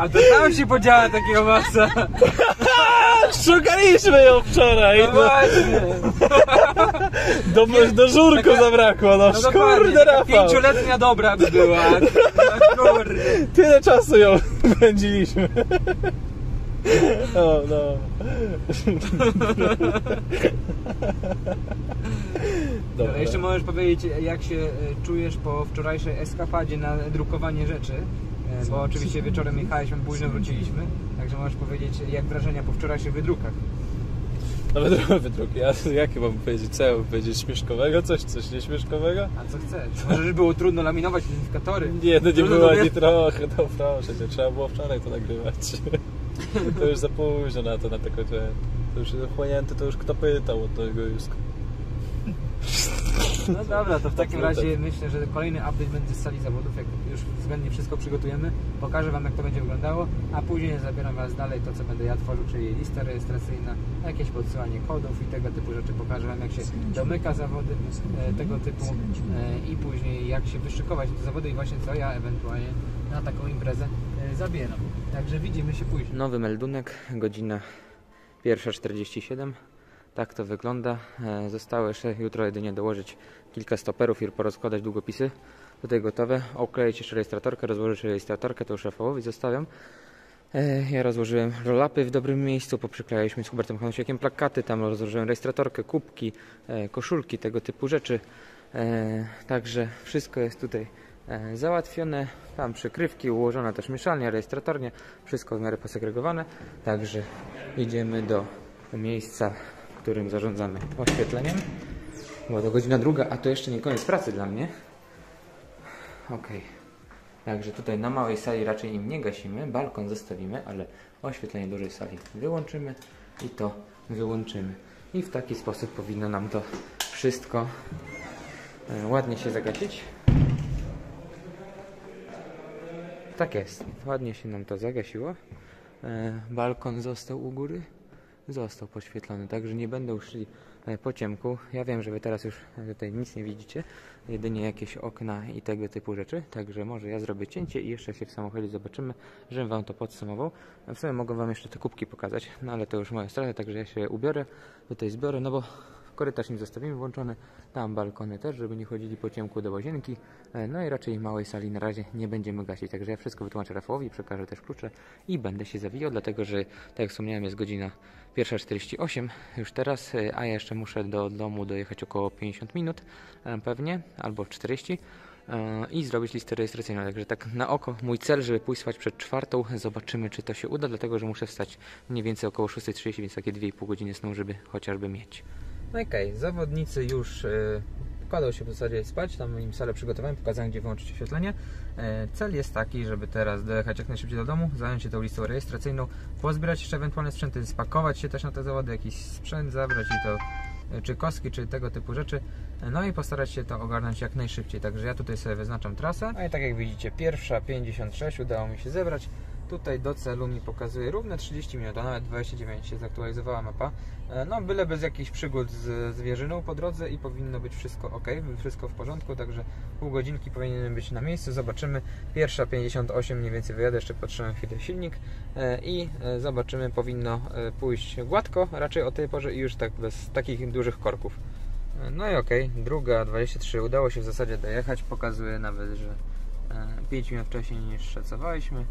A to tam się podziała takiego masa. Szukaliśmy ją wczoraj! No właśnie. Do, do żurku zabrakło, no, No kurde taka Rafał! Pięcioletnia dobra by była. No kurde. Tyle czasu ją spędziliśmy. O, no. Dobra, jeszcze możesz powiedzieć, jak się e, czujesz po wczorajszej eskapadzie na drukowanie rzeczy, e, bo oczywiście wieczorem jechaliśmy, późno wróciliśmy, także możesz powiedzieć, jak wrażenia po wczorajszych wydrukach. No wydruk. Ja, jakie mam powiedzieć? Co ja mam powiedzieć? Śmieszkowego? Coś? Coś nieśmieszkowego? A co chcesz? Może żeby było trudno laminować identyfikatory? Nie, no nie Trudno było ani trochę, no proszę cię, trzeba było wczoraj to nagrywać. To już za późno na to, na końce. To już chłonięte, to już kto pytał od tego już. No dobra, to w takim Tak, razie myślę, że kolejny update będzie z sali zawodów, jak już względnie wszystko przygotujemy. Pokażę Wam, jak to będzie wyglądało, a później zabieram Was dalej to, co będę ja tworzył, czyli lista rejestracyjna, jakieś podsyłanie kodów i tego typu rzeczy. Pokażę Wam, jak się domyka zawody e, tego typu e, i później jak się wyszykować do zawody i właśnie co ja ewentualnie na taką imprezę e, zabieram. Także widzimy się później. Nowy meldunek, godzina 1.47. Tak to wygląda. E, Zostało jeszcze jutro jedynie dołożyć kilka stoperów i porozkładać długopisy. Tutaj gotowe. Okleić jeszcze rejestratorkę, rozłożyć rejestratorkę, to już szefowowi zostawiam. E, Ja rozłożyłem rollapy w dobrym miejscu, poprzyklejaliśmy z Hubertem Hanusiakiem plakaty, tam rozłożyłem rejestratorkę, kubki, e, koszulki, tego typu rzeczy. Także wszystko jest tutaj załatwione. Tam przykrywki, ułożona też mieszalnia, rejestratornie, wszystko w miarę posegregowane. Także idziemy do miejsca, którym zarządzamy oświetleniem. Bo to godzina druga, a to jeszcze nie koniec pracy dla mnie. Okej. Także tutaj na małej sali raczej im nie gasimy, balkon zostawimy, ale oświetlenie dużej sali wyłączymy i to wyłączymy. I w taki sposób powinno nam to wszystko e, ładnie się zagasić. Tak jest, ładnie się nam to zagasiło. E, balkon został u góry, został poświetlony, także nie będą szli e, po ciemku. Ja wiem, że Wy teraz już tutaj nic nie widzicie, jedynie jakieś okna i tego typu rzeczy, także może ja zrobię cięcie i jeszcze się w samochodzie zobaczymy, żebym Wam to podsumował. W sumie mogę Wam jeszcze te kubki pokazać, no ale to już moja strata, także ja się ubiorę, tutaj zbiorę, no bo korytarz im zostawimy włączony, tam balkony też, żeby nie chodzili po ciemku do łazienki, e, no i raczej małej sali na razie nie będziemy gasić, także ja wszystko wytłumaczę Rafałowi, przekażę też klucze i będę się zawijał, dlatego że tak jak wspomniałem jest godzina 1.48 już teraz, e, a ja jeszcze muszę do domu dojechać około 50 minut e, pewnie, albo 40 e, i zrobić listę rejestracyjną. Także tak na oko mój cel, żeby pójść spać przed czwartą, zobaczymy czy to się uda, dlatego że muszę wstać mniej więcej około 6.30, więc takie 2,5 godziny snu, żeby chociażby mieć. No okej, zawodnicy już y, kładą się w zasadzie spać, tam im salę przygotowałem, pokazałem gdzie wyłączyć oświetlenie. E, Cel jest taki, żeby teraz dojechać jak najszybciej do domu, zająć się tą listą rejestracyjną, pozbierać jeszcze ewentualne sprzęty, spakować się też na te zawody, jakiś sprzęt zabrać i to e, czy kostki, czy tego typu rzeczy. No i postarać się to ogarnąć jak najszybciej. Także ja tutaj sobie wyznaczam trasę. No i tak jak widzicie, pierwsza 56 udało mi się zebrać. Tutaj do celu mi pokazuje równe 30 minut, a nawet 29 się zaktualizowała mapa. E, No, byle bez jakichś przygód z zwierzyną po drodze i powinno być wszystko ok, wszystko w porządku, także pół godzinki powinienem być na miejscu. Zobaczymy. Pierwsza 58 mniej więcej wyjadę, jeszcze patrzę chwilę silnik e, i e, zobaczymy, powinno pójść gładko, raczej o tej porze i już tak bez takich dużych korków. No i okej, druga 23 udało się w zasadzie dojechać, pokazuje nawet, że 5 minut wcześniej niż szacowaliśmy.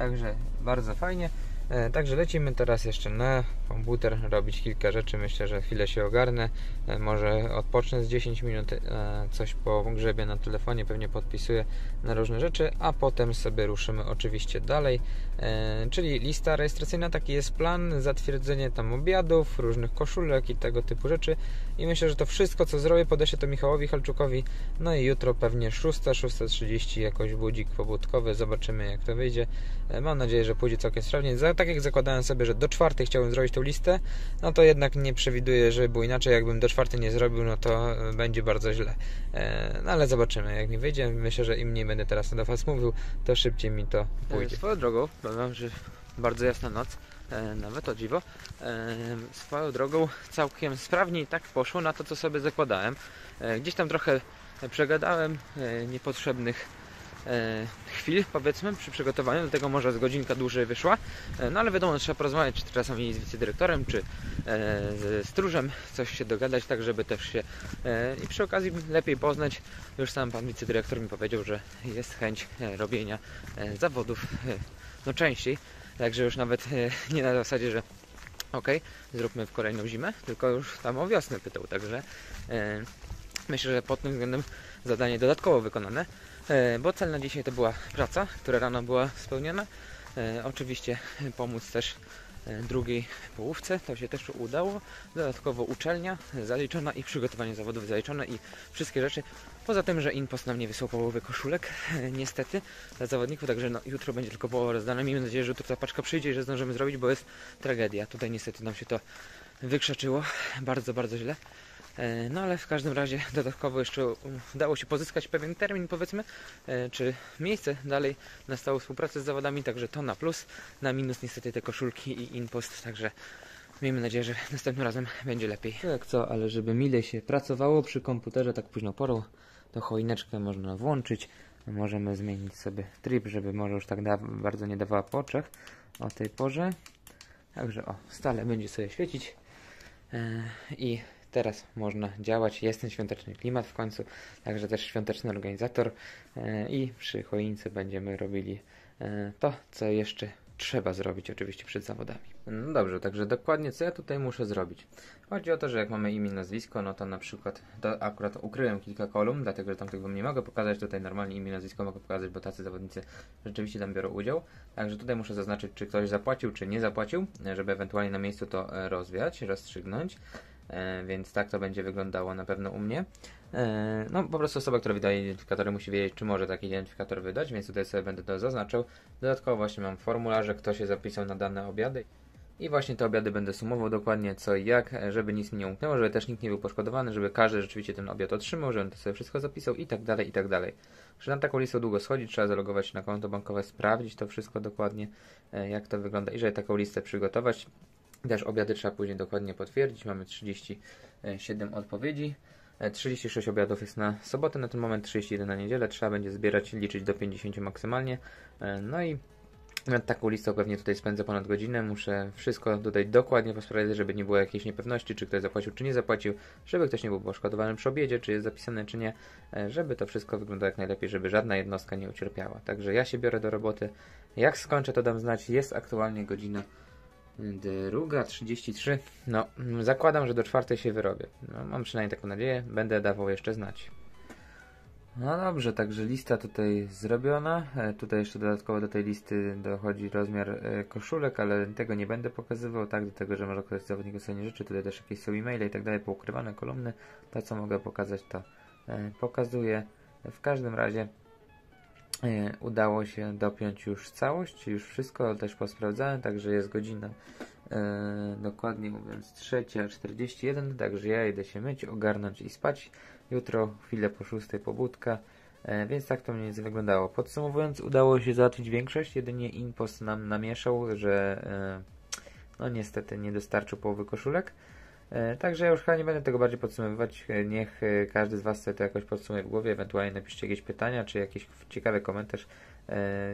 Także bardzo fajnie. E, Także lecimy teraz jeszcze na komputer robić kilka rzeczy. Myślę, że chwilę się ogarnę. E, Może odpocznę z 10 minut, e, coś pogrzebię na telefonie, pewnie podpisuję na różne rzeczy, a potem sobie ruszymy oczywiście dalej. E, Czyli lista rejestracyjna, taki jest plan, zatwierdzenie tam obiadów, różnych koszulek i tego typu rzeczy. I myślę, że to wszystko co zrobię podeślę to Michałowi Halczukowi. No i jutro pewnie 6, 6.30 jakoś budzik pobudkowy, zobaczymy jak to wyjdzie. E, Mam nadzieję, że pójdzie całkiem sprawnie. Tak jak zakładałem sobie, że do czwartej chciałbym zrobić tą listę, no to jednak nie przewiduję, że było inaczej. Jakbym do czwartej nie zrobił, no to e, będzie bardzo źle. No ale zobaczymy, jak mi wyjdzie. Myślę, że im mniej będę teraz do Was mówił, to szybciej mi to pójdzie. Swoją drogą, powiem, że bardzo jasna noc. e, nawet o dziwo. E, swoją drogą całkiem sprawnie i tak poszło na to, co sobie zakładałem. E, gdzieś tam trochę przegadałem e, niepotrzebnych e, chwil, powiedzmy, przy przygotowaniu, dlatego może z godzinka dłużej wyszła. E, no ale wiadomo, trzeba porozmawiać czy czasami z wicedyrektorem, czy e, z stróżem, coś się dogadać, tak żeby też się e, i przy okazji lepiej poznać. Już sam pan wicedyrektor mi powiedział, że jest chęć e, robienia e, zawodów e, no częściej, także już nawet e, nie na zasadzie, że okej, zróbmy w kolejną zimę, tylko już tam o wiosnę pytał, także e, myślę, że pod tym względem zadanie dodatkowo wykonane, e, bo cel na dzisiaj to była praca, która rano była spełniona. E, oczywiście pomóc też e, drugiej połówce, to się też udało. Dodatkowo uczelnia zaliczona i przygotowanie zawodów zaliczone i wszystkie rzeczy. Poza tym, że Inpost nam nie wysłał połowy koszulek, e, niestety, dla zawodników, także no, jutro będzie tylko połowa rozdana. Miejmy nadzieję, że jutro ta paczka przyjdzie i że zdążymy zrobić, bo jest tragedia. Tutaj niestety nam się to wykrzaczyło bardzo, bardzo źle. E, No ale w każdym razie dodatkowo jeszcze udało się pozyskać pewien termin, powiedzmy, e, czy miejsce dalej na stałą współpracę z zawodami, także to na plus, na minus niestety te koszulki i impost, także miejmy nadzieję, że następnym razem będzie lepiej. Jak co, ale żeby mile się pracowało przy komputerze tak późną porą, to choineczkę można włączyć, możemy zmienić sobie tryb, żeby może już tak bardzo nie dawała po oczach o tej porze. Także o, stale będzie sobie świecić e, i teraz można działać. Jest ten świąteczny klimat w końcu, także też świąteczny organizator e, i przy choince będziemy robili e, to, co jeszcze trzeba zrobić oczywiście przed zawodami. No dobrze, także dokładnie co ja tutaj muszę zrobić. Chodzi o to, że jak mamy imię, nazwisko, no to na przykład, to akurat ukryłem kilka kolumn, dlatego że tam tego nie mogę pokazać, tutaj normalnie imię, nazwisko mogę pokazać, bo tacy zawodnicy rzeczywiście tam biorą udział. Także tutaj muszę zaznaczyć, czy ktoś zapłacił, czy nie zapłacił, e, żeby ewentualnie na miejscu to rozwiać, rozstrzygnąć. E, więc tak to będzie wyglądało na pewno u mnie. E, no po prostu osoba, która wydaje identyfikatory musi wiedzieć, czy może taki identyfikator wydać, więc tutaj sobie będę to zaznaczył. Dodatkowo właśnie mam formularze, kto się zapisał na dane obiady. I właśnie te obiady będę sumował dokładnie co i jak, żeby nic mi nie umknęło, żeby też nikt nie był poszkodowany, żeby każdy rzeczywiście ten obiad otrzymał, żebym to sobie wszystko zapisał i tak dalej, i tak dalej. Że na taką listę długo schodzić, trzeba zalogować się na konto bankowe, sprawdzić to wszystko dokładnie, e, jak to wygląda i żeby taką listę przygotować. Też obiady trzeba później dokładnie potwierdzić. Mamy 37 odpowiedzi. E, 36 obiadów jest na sobotę, na ten moment 31 na niedzielę. Trzeba będzie zbierać, liczyć do 50 maksymalnie. E, No i nad taką listą pewnie tutaj spędzę ponad godzinę. Muszę wszystko tutaj dokładnie posprawdzać, żeby nie było jakiejś niepewności, czy ktoś zapłacił, czy nie zapłacił, żeby ktoś nie był poszkodowany przy obiedzie, czy jest zapisane, czy nie, e, żeby to wszystko wyglądało jak najlepiej, żeby żadna jednostka nie ucierpiała. Także ja się biorę do roboty. Jak skończę, to dam znać. Jest aktualnie godzina druga 33. No, zakładam, że do czwartej się wyrobię. No, mam przynajmniej taką nadzieję. Będę dawał jeszcze znać. No dobrze, także lista tutaj zrobiona. E, tutaj jeszcze dodatkowo do tej listy dochodzi rozmiar e, koszulek, ale tego nie będę pokazywał, tak, do tego, że może ktoś z zawodników sobie nie życzy. Tutaj też jakieś są e-maile i tak dalej, poukrywane kolumny. To, co mogę pokazać, to e, pokazuję. W każdym razie udało się dopiąć już całość, już wszystko też posprawdzałem, także jest godzina e, dokładnie mówiąc 3.41, także ja idę się myć, ogarnąć i spać. Jutro chwilę po 6 pobudka, e, więc tak to mniej więcej wyglądało. Podsumowując, udało się załatwić większość, jedynie Impost nam namieszał, że e, no niestety nie dostarczył połowy koszulek. E, Także ja już chyba nie będę tego bardziej podsumowywać. E, Niech e, każdy z Was sobie to jakoś podsumuje w głowie. Ewentualnie napiszcie jakieś pytania, czy jakiś ciekawy komentarz.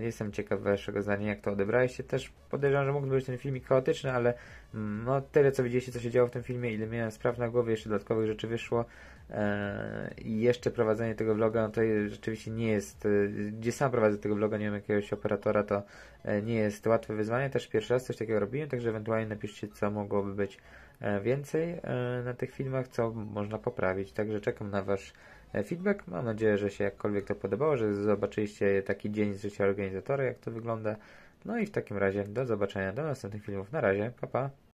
Jestem ciekaw Waszego zdania, jak to odebraliście. Też podejrzewam, że mógł być ten filmik chaotyczny, ale mm, no tyle co widzieliście, co się działo w tym filmie, ile miałem spraw na głowie, jeszcze dodatkowych rzeczy wyszło. I jeszcze prowadzenie tego vloga, no to rzeczywiście nie jest. Gdzie sam prowadzę tego vloga, nie mam jakiegoś operatora, to nie jest łatwe wyzwanie. Też pierwszy raz coś takiego robiłem, także ewentualnie napiszcie, co mogłoby być więcej e, na tych filmach, co można poprawić. Także czekam na Wasz e, feedback. Mam nadzieję, że się jakkolwiek to podobało, że zobaczyliście taki dzień z życia organizatora, jak to wygląda. No i w takim razie do zobaczenia, do następnych filmów. Na razie, pa pa.